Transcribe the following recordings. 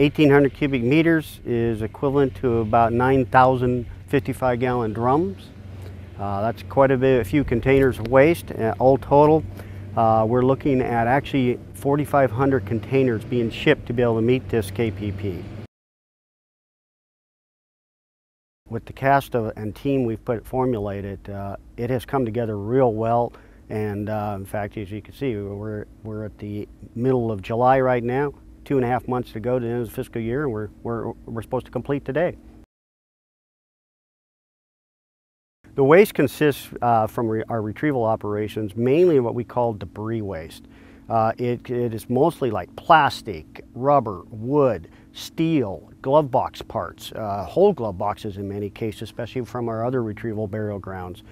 1,800 cubic meters is equivalent to about 9,055 gallon drums. Uh, that's quite a bit, a few containers of waste. Uh, all total, uh, we're looking at actually 4,500 containers being shipped to be able to meet this KPP. With the cast of, and team we've put formulated, uh, it has come together real well. And uh, in fact, as you can see, we're, we're at the middle of July right now, two and a half months to go to the end of the fiscal year, and we're, we're, we're supposed to complete today. The waste consists uh, from re our retrieval operations mainly what we call debris waste. Uh, it, it is mostly like plastic, rubber, wood, steel, glove box parts, uh, whole glove boxes in many cases, especially from our other retrieval burial grounds.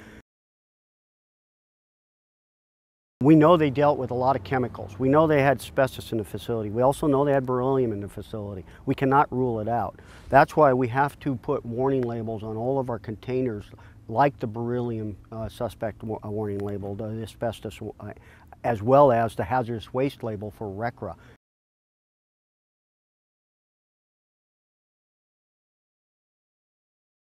We know they dealt with a lot of chemicals. We know they had asbestos in the facility. We also know they had beryllium in the facility. We cannot rule it out. That's why we have to put warning labels on all of our containers like the beryllium uh, suspect warning label, the asbestos, uh, as well as the hazardous waste label for RCRA.